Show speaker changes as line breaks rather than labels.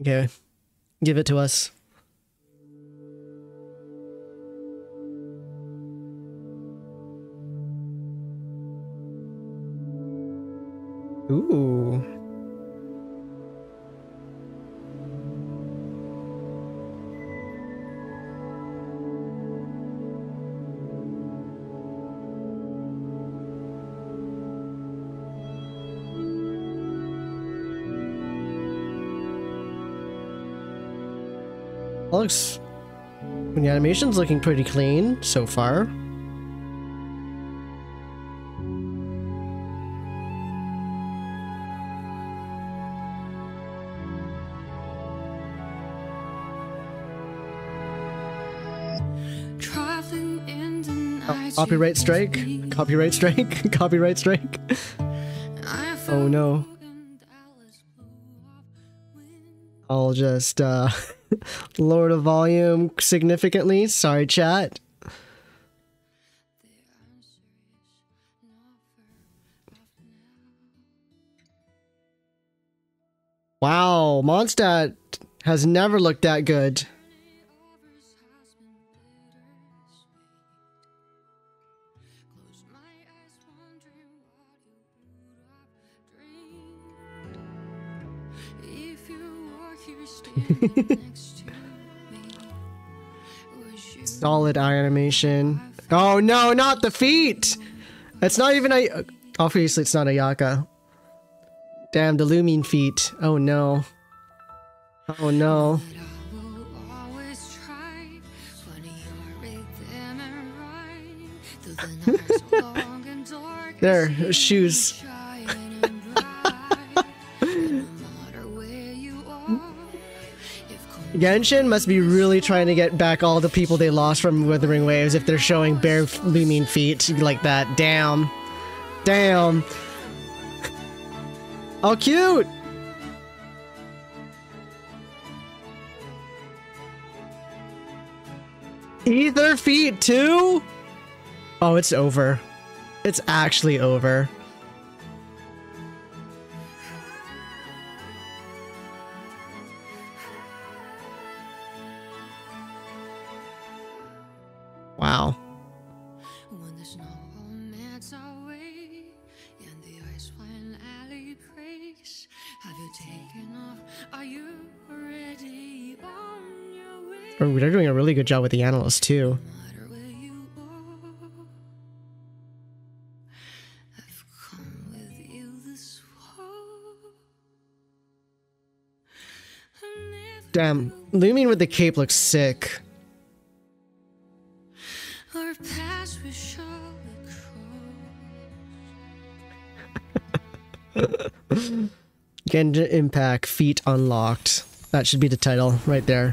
Okay. Give it to us. Ooh. Looks the animation's looking pretty clean so far. Oh, copyright strike? Copyright strike? copyright strike? oh no. I'll just uh lower the volume significantly. Sorry, chat. Wow, Mondstadt has never looked that good. Solid eye animation. Oh no, not the feet! It's not even a... Obviously it's not Ayaka. Damn, the Lumine feet. Oh no. Oh no. there, shoes. Genshin must be really trying to get back all the people they lost from Wuthering Waves if they're showing bare Lumine feet like that. Damn. Damn. Oh, cute! Aether feet too? Oh, it's over. It's actually over. Wow. Oh, they're doing a really good job with the analysts too. Damn, Lumine with the cape looks sick. Genshin Impact feet unlocked. That should be the title right there.